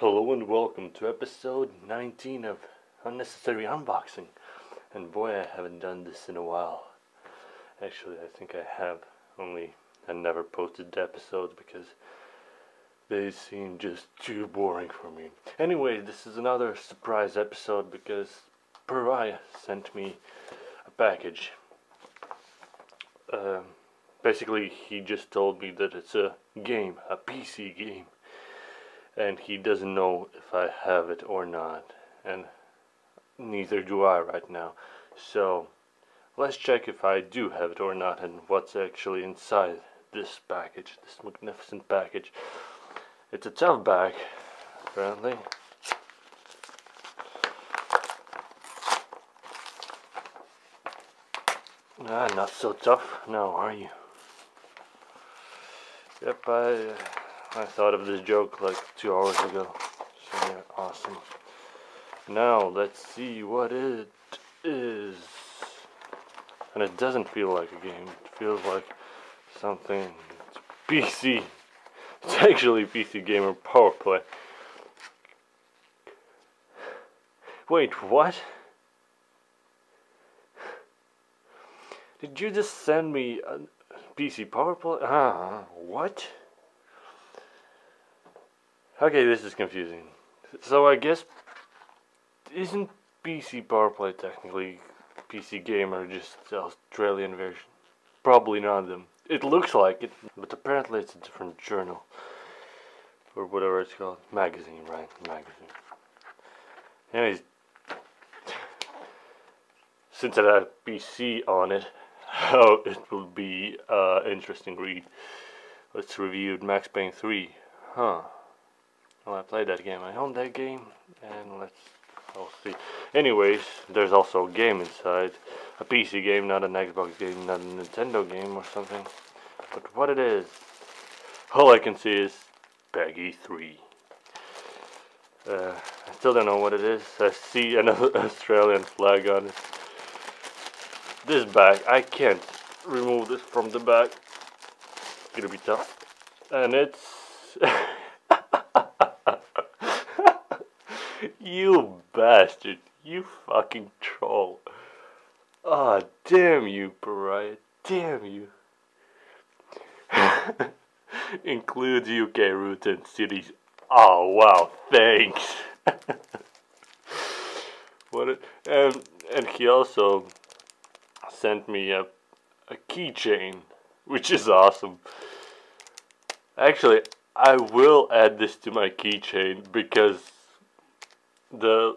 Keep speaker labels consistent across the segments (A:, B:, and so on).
A: Hello and welcome to episode 19 of Unnecessary Unboxing. And boy, I haven't done this in a while. Actually, I think I have, only I never posted the episodes because they seem just too boring for me. Anyway, this is another surprise episode because Pariah sent me a package. Uh, basically, he just told me that it's a game, a PC game and he doesn't know if I have it or not, and neither do I right now. So let's check if I do have it or not, and what's actually inside this package, this magnificent package. It's a tough bag, apparently. Ah, not so tough now, are you? Yep, I. Uh, I thought of this joke like two hours ago. So yeah, awesome. Now let's see what it is. And it doesn't feel like a game. It feels like something. It's PC. It's actually PC Gamer Power Play. Wait, what? Did you just send me a PC Power Play? Ah, what? Okay, this is confusing. So I guess isn't PC Powerplay technically PC Gamer just the Australian version? Probably not them. It looks like it, but apparently it's a different journal or whatever it's called, magazine, right? Magazine. Anyways, since it has PC on it, oh, it will be uh, interesting read. Let's review Max Payne 3. Huh. I played that game. I own that game, and let's I'll see. Anyways, there's also a game inside. A PC game, not an Xbox game, not a Nintendo game or something. But what it is, all I can see is PEGI 3. Uh, I still don't know what it is. I see an Australian flag on it. This bag, I can't remove this from the bag. It's gonna be tough. And it's... You bastard. You fucking troll. Ah, oh, damn you, Pariah. Damn you. Includes UK routes and cities. Oh, wow. Thanks. what a, and, and he also sent me a, a keychain, which is awesome. Actually, I will add this to my keychain because the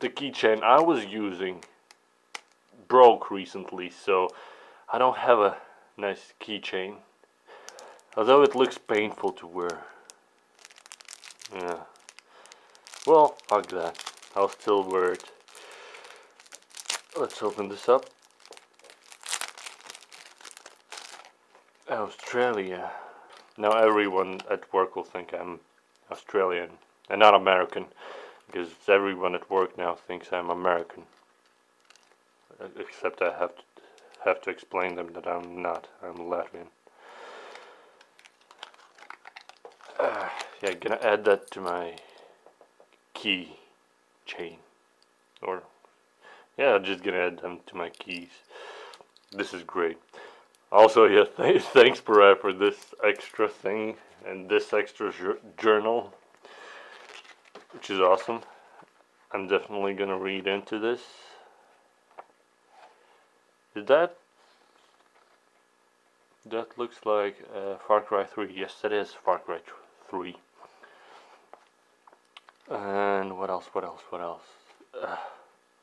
A: the keychain I was using broke recently, so I don't have a nice keychain. Although it looks painful to wear. Yeah. Well, fuck that. I'll still wear it. Let's open this up. Australia. Now everyone at work will think I'm Australian and not American because everyone at work now thinks I'm American. Except I have to have to explain them that I'm not. I'm Latvian. Uh, yeah, gonna add that to my key chain, or yeah, I'm just gonna add them to my keys. This is great. Also, yeah, th thanks, Brad, for this extra thing and this extra journal which is awesome. I'm definitely gonna read into this. Is that that looks like uh, Far Cry 3. Yes, that is Far Cry 3. And what else? What else? What else? Uh,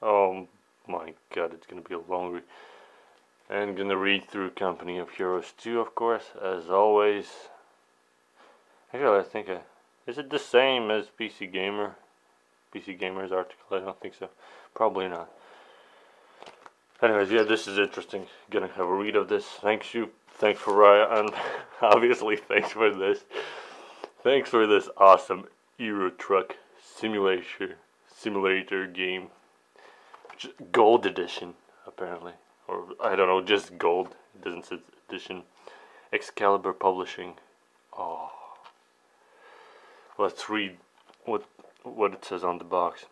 A: oh my god, it's gonna be a long read. And gonna read through Company of Heroes 2, of course, as always. Actually, I think I is it the same as PC Gamer? PC Gamer's article? I don't think so. Probably not. Anyways, yeah, this is interesting. Gonna have a read of this. Thanks you. Thanks for Raya, and obviously thanks for this. Thanks for this awesome Euro Truck simulator simulator game. Gold edition, apparently, or I don't know, just gold. It doesn't say edition. Excalibur Publishing. Oh let's read what what it says on the box.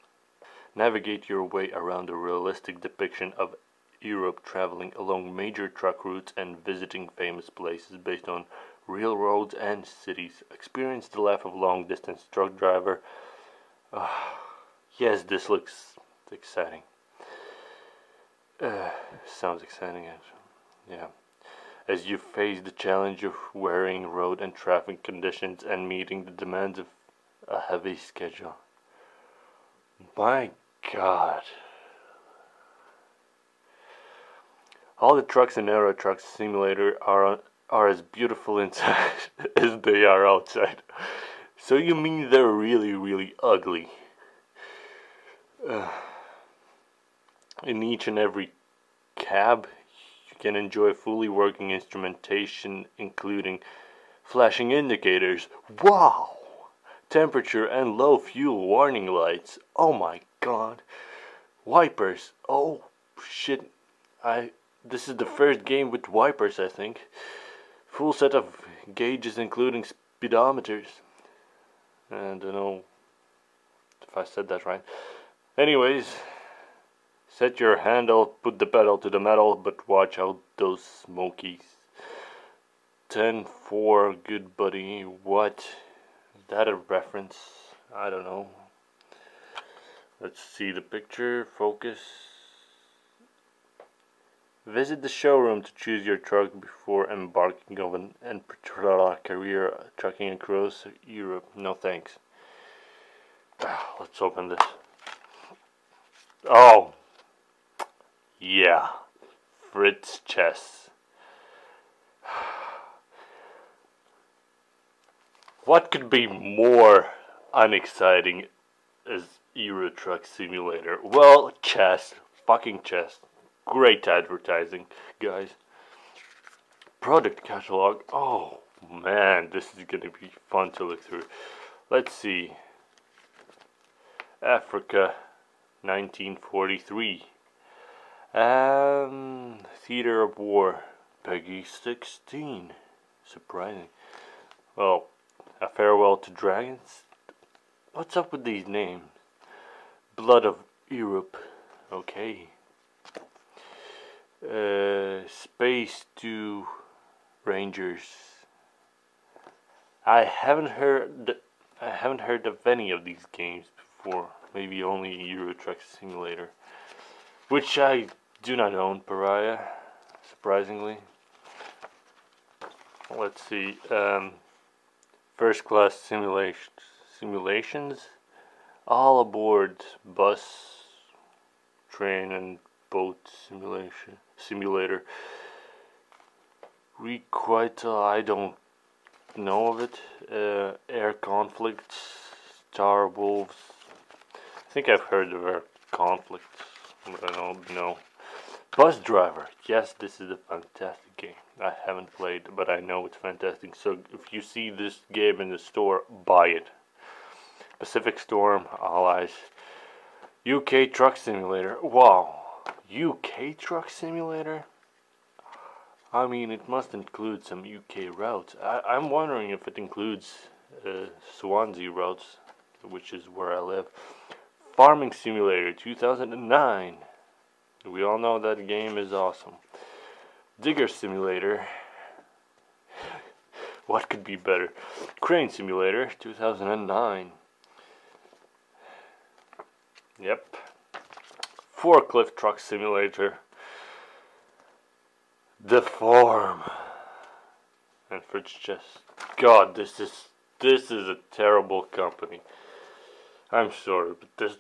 A: Navigate your way around a realistic depiction of Europe traveling along major truck routes and visiting famous places based on real roads and cities. Experience the life of long distance truck driver. Uh, yes, this looks exciting. Uh, sounds exciting, actually. Yeah. As you face the challenge of varying road and traffic conditions and meeting the demands of a heavy schedule. My God. All the trucks in Euro Truck Simulator are are as beautiful inside as they are outside. So you mean they're really, really ugly? Uh, in each and every cab, can enjoy fully working instrumentation, including flashing indicators. Wow! Temperature and low fuel warning lights. Oh my god. Wipers. Oh shit. I this is the first game with wipers, I think. Full set of gauges including speedometers. I don't know if I said that right. Anyways, set your handle, put the pedal to the metal, but watch out those smokies. 10 4, good buddy. What? Is that a reference? I don't know. Let's see the picture. Focus. Visit the showroom to choose your truck before embarking on an career trucking across Europe. No thanks. Ah, let's open this. Oh, yeah, Fritz Chess. What could be more unexciting as Euro Truck Simulator? Well, chess, fucking chess. Great advertising, guys. Product catalog. Oh man, this is gonna be fun to look through. Let's see. Africa, 1943. Um, Theater of War, PEGI 16. Surprising. Well, A Farewell to Dragons. What's up with these names? Blood of Europe. Okay. Uh, Space 2 Rangers. I haven't heard I haven't heard of any of these games before. Maybe only Euro Truck Simulator, which I do not own. Pariah, surprisingly. Let's see. Um, first class simulation simulations. All aboard bus, train, and boat simulation simulator. Requital, I don't know of it. Uh, air conflicts, Star Wolves. I think I've heard of air conflicts, but I don't know. Bus Driver. Yes, this is a fantastic game. I haven't played, but I know it's fantastic. So if you see this game in the store, buy it. Pacific Storm, Allies. UK Truck Simulator. Wow. UK Truck Simulator? I mean, it must include some UK routes. I, I'm wondering if it includes uh, Swansea routes, which is where I live. Farming Simulator 2009. We all know that game is awesome. Digger Simulator. what could be better? Crane Simulator 2009. Yep. Forklift Truck Simulator. Deform. And Fritz Chess. God, this is this is a terrible company. I'm sorry, but this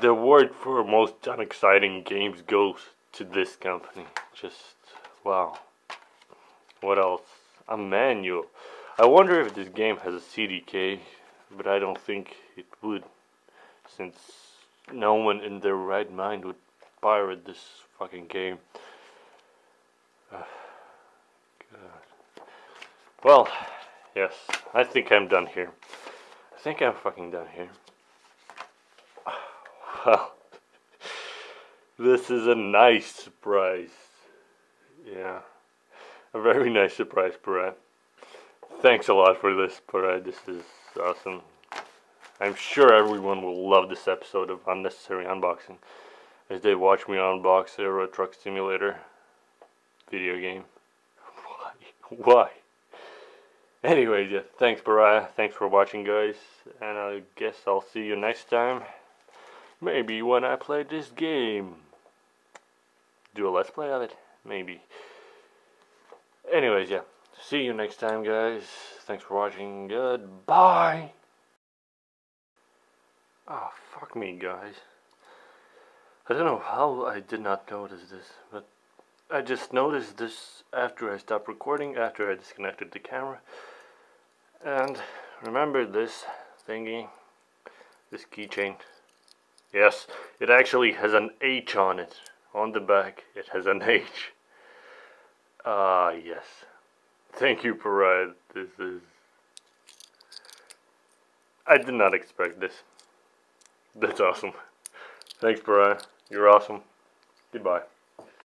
A: the award for most unexciting games goes to this company. Just wow. What else? A manual. I wonder if this game has a CDK, but I don't think it would, since no one in their right mind would pirate this fucking game. Uh, well, yes, I think I'm done here. I think I'm fucking done here. Well, this is a nice surprise. Yeah, a very nice surprise, Pariah. Thanks a lot for this, Pariah. This is awesome. I'm sure everyone will love this episode of Unnecessary Unboxing as they watch me unbox a Euro uh, Truck Simulator video game. Why? Why? Anyways, yeah, thanks Pariah. Thanks for watching, guys. And I guess I'll see you next time. Maybe when I play this game. Do a let's play of it? Maybe. Anyways, yeah. See you next time, guys. Thanks for watching. Goodbye. Oh, fuck me, guys. I don't know how I did not notice this, but I just noticed this after I stopped recording, after I disconnected the camera. And remember this thingy, this keychain. Yes, it actually has an H on it. On the back, it has an H. Ah, uh, yes. Thank you, Pariah. This is... I did not expect this. That's awesome. Thanks, Pariah. You're awesome. Goodbye.